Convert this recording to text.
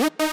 Woo!